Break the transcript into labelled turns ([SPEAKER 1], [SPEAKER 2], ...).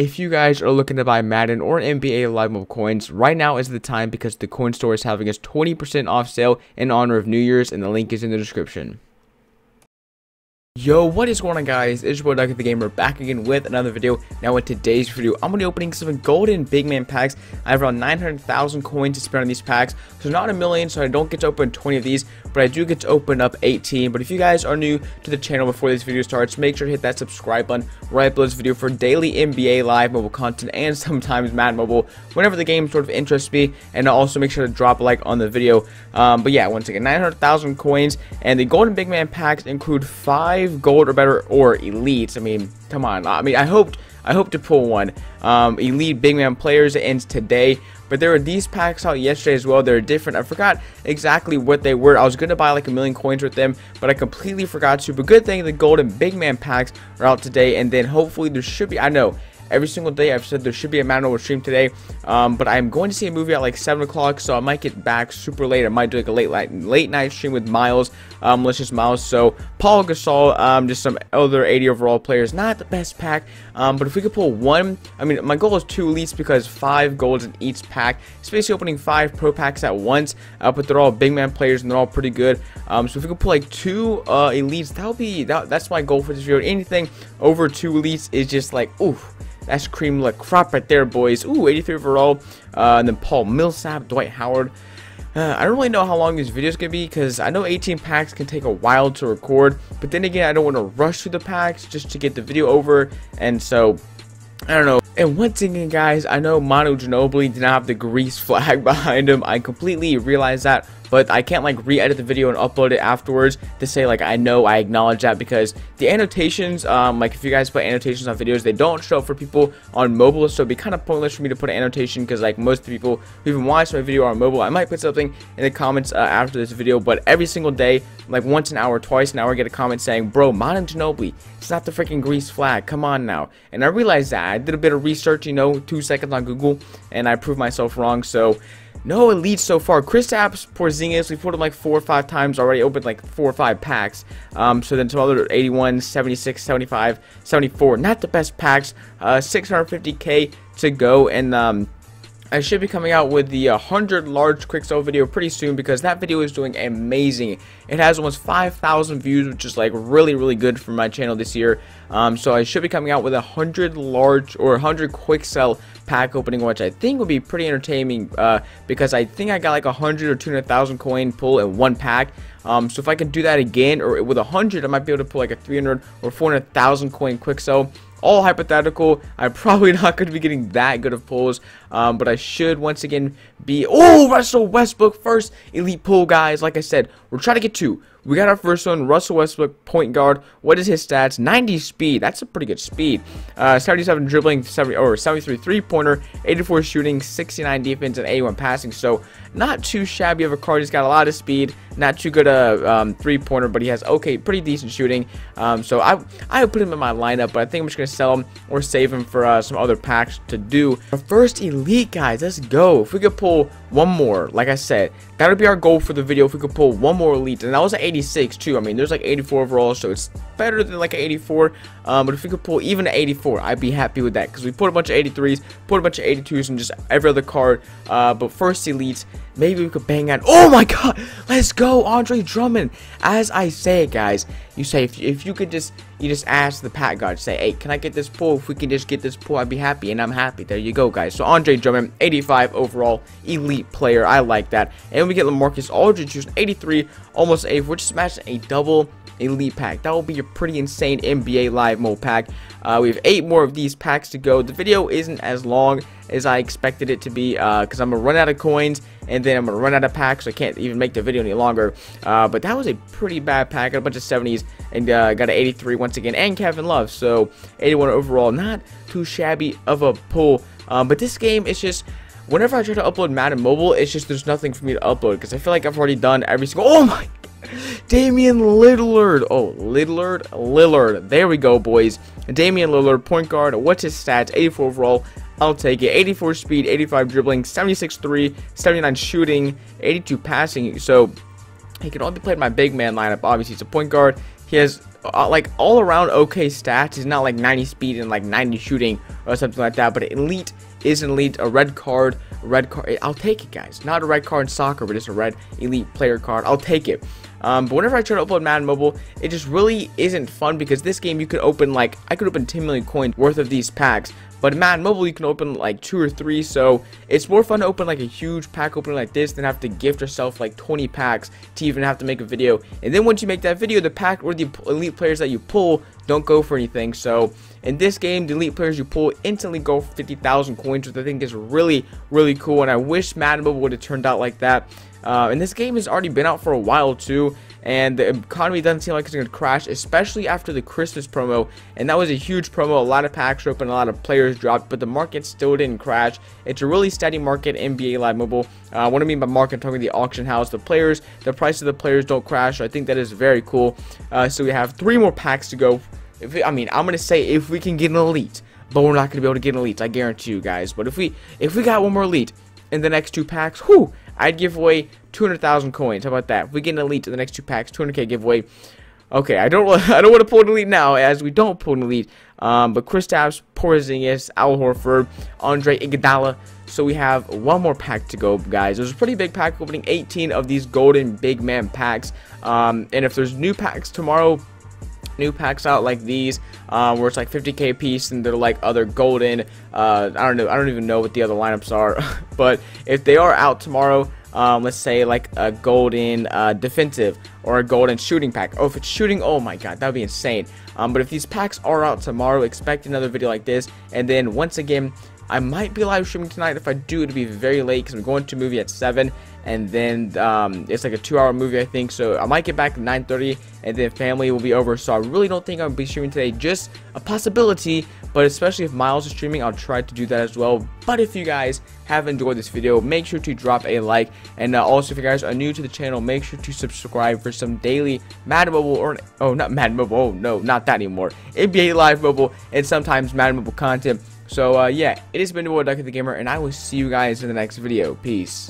[SPEAKER 1] If you guys are looking to buy Madden or NBA Live Mobile coins, right now is the time because the coin store is having its 20% off sale in honor of New Year's and the link is in the description. Yo, what is going on guys? It's your boy Ducky the Gamer back again with another video. Now in today's video, I'm going to be opening some golden big man packs. I have around 900,000 coins to spend on these packs. So not a million, so I don't get to open 20 of these, but I do get to open up 18. But if you guys are new to the channel before this video starts, make sure to hit that subscribe button right below this video for daily NBA live mobile content and sometimes Mad Mobile whenever the game sort of interests me. And also make sure to drop a like on the video. Um, but yeah, once again, 900,000 coins and the golden big man packs include 5 five gold or better or elites. I mean, come on. I mean, I hoped I hope to pull one. Um, elite big man players ends today, but there were these packs out yesterday as well. They're different. I forgot exactly what they were. I was gonna buy like a million coins with them, but I completely forgot to. But good thing the golden big man packs are out today, and then hopefully there should be. I know every single day. I've said there should be a Madden stream today, um, but I'm going to see a movie at like 7 o'clock, so I might get back super late. I might do like a late night, late night stream with Miles, um, malicious Miles. So Paul Gasol, um, just some other 80 overall players. Not the best pack, um, but if we could pull one, I mean, my goal is two elites because five golds in each pack. It's basically opening five pro packs at once, uh, but they're all big man players and they're all pretty good. Um, so if we could pull like two uh, elites, that would be that, that's my goal for this video. Anything over two elites is just like, oof. That's cream la crop right there, boys. Ooh, 83 overall. Uh, and then Paul Millsap, Dwight Howard. Uh, I don't really know how long this video is going to be because I know 18 packs can take a while to record. But then again, I don't want to rush through the packs just to get the video over. And so, I don't know. And once again, guys, I know Manu Ginobili did not have the Greece flag behind him. I completely realized that but I can't like re-edit the video and upload it afterwards to say like I know I acknowledge that because the annotations um, like if you guys put annotations on videos they don't show for people on mobile so it'd be kind of pointless for me to put an annotation because like most people who even watch my video are on mobile. I might put something in the comments uh, after this video but every single day like once an hour twice an hour I get a comment saying bro Manu Ginobili it's not the freaking Greece flag. Come on now. And I realized that. I did a bit of research you know two seconds on Google and I proved myself wrong. So no elites so far. Kristaps, Porzingis, we put him like four or five times already. Opened like four or five packs. Um, so then some other 81, 76, 75, 74. Not the best packs. Uh, 650k to go. And um, I should be coming out with the 100 large quick sell video pretty soon because that video is doing amazing. It has almost 5,000 views, which is like really, really good for my channel this year. Um, so I should be coming out with a 100 large or 100 quick sell pack opening, which I think would be pretty entertaining uh, because I think I got like 100 or 200,000 coin pull in one pack. Um, so if I can do that again or with 100, I might be able to pull like a 300 or 400,000 coin quick sell all hypothetical. I'm probably not going to be getting that good of pulls, um, but I should once again be. Oh, Russell Westbrook first elite pull, guys. Like I said, we're trying to get two. We got our first one, Russell Westbrook, point guard. What is his stats? 90 speed. That's a pretty good speed. Uh, 77 dribbling, 70 or 73 three-pointer, 84 shooting, 69 defense, and 81 passing. So not too shabby of a card. He's got a lot of speed. Not too good a um, three-pointer, but he has okay, pretty decent shooting. Um, so I I would put him in my lineup, but I think I'm just gonna sell him or save him for uh, some other packs to do. Our first elite, guys. Let's go. If we could pull one more, like I said, that would be our goal for the video. If we could pull one more elite, and that was an 86 too. I mean, there's like 84 overall, so it's better than like an 84. Um, but if we could pull even an 84, I'd be happy with that because we put a bunch of 83s, put a bunch of 82s, and just every other card. Uh, but first elite, maybe we could bang out. Oh my God, let's go, Andre Drummond. As I say, guys, you say if, if you could just you just ask the pack guard, say, hey, can I get this pull? If we can just get this pull, I'd be happy, and I'm happy. There you go, guys. So Andre Drummond, 85 overall, elite player. I like that. And we get LaMarcus Aldridge, who's 83, almost 8, which is matching a double elite pack. That will be a pretty insane NBA Live mode pack. Uh, we have eight more of these packs to go. The video isn't as long as I expected it to be because uh, I'm going to run out of coins and then I'm going to run out of packs so I can't even make the video any longer. Uh, but that was a pretty bad pack. Got a bunch of 70s and uh, got an 83 once again and Kevin Love. So 81 overall. Not too shabby of a pull. Um, but this game is just whenever I try to upload Madden Mobile, it's just there's nothing for me to upload because I feel like I've already done every single. Oh my Damian Lillard. Oh, Lillard. Lillard. There we go, boys. Damian Lillard, point guard. What's his stats? 84 overall. I'll take it. 84 speed, 85 dribbling, 76 3, 79 shooting, 82 passing. So he can only be played in my big man lineup. Obviously, he's a point guard. He has uh, like all around okay stats. He's not like 90 speed and like 90 shooting or something like that. But elite is an elite, a red card, a red card. I'll take it, guys. Not a red card in soccer, but just a red elite player card. I'll take it. Um, but whenever I try to upload Madden Mobile, it just really isn't fun because this game you could open like I could open 10 million coins worth of these packs. But Madden Mobile, you can open like two or three, so it's more fun to open like a huge pack opening like this than have to gift yourself like 20 packs to even have to make a video. And then once you make that video, the pack or the elite players that you pull don't go for anything. So in this game, the elite players you pull instantly go for 50,000 coins, which I think is really, really cool. And I wish Madden Mobile would have turned out like that. Uh, and this game has already been out for a while too and the economy doesn't seem like it's going to crash, especially after the Christmas promo, and that was a huge promo, a lot of packs were open, a lot of players dropped, but the market still didn't crash. It's a really steady market, NBA Live Mobile. Uh, what I mean by market, I'm talking the auction house, the players, the price of the players don't crash, I think that is very cool. Uh, so we have three more packs to go. If I mean, I'm to say if we can get an elite, but we're not to be able to get an elite, I guarantee you guys. But if we if we got one more elite in the next two packs, whoo, I'd give away 200,000 coins. How about that? If we get an elite in the next two packs, 200k giveaway. Okay, I don't I don't want to pull an elite now, as we don't pull an elite. Um, but Kristaps, Porzingis, Al Horford, Andre Iguodala. So we have one more pack to go, guys. There's a pretty big pack opening, 18 of these golden big man packs. Um, and if there's new packs tomorrow, new packs out like these um, where it's like 50k piece and they're like other golden uh, I don't know I don't even know what the other lineups are but if they are out tomorrow um, let's say like a golden uh, defensive or a golden shooting pack. Oh if it's shooting oh my god that would be insane. Um, but if these packs are out tomorrow expect another video like this. And then once again I might be live streaming tonight. If I do, it'll be very late because I'm going to a movie at 7 and then um, it's like a two hour movie I think so I might get back at 9:30 and then family will be over so I really don't think I'll be streaming today. Just a possibility but especially if Miles is streaming I'll try to do that as well. But if you guys have enjoyed this video make sure to drop a like and uh, also if you guys are new to the channel make sure to subscribe for some daily Mad Mobile or oh not Mad Mobile oh no not that anymore. NBA Live Mobile and sometimes Mad Mobile content so uh, yeah it has been Ducky the Gamer and I will see you guys in the next video. Peace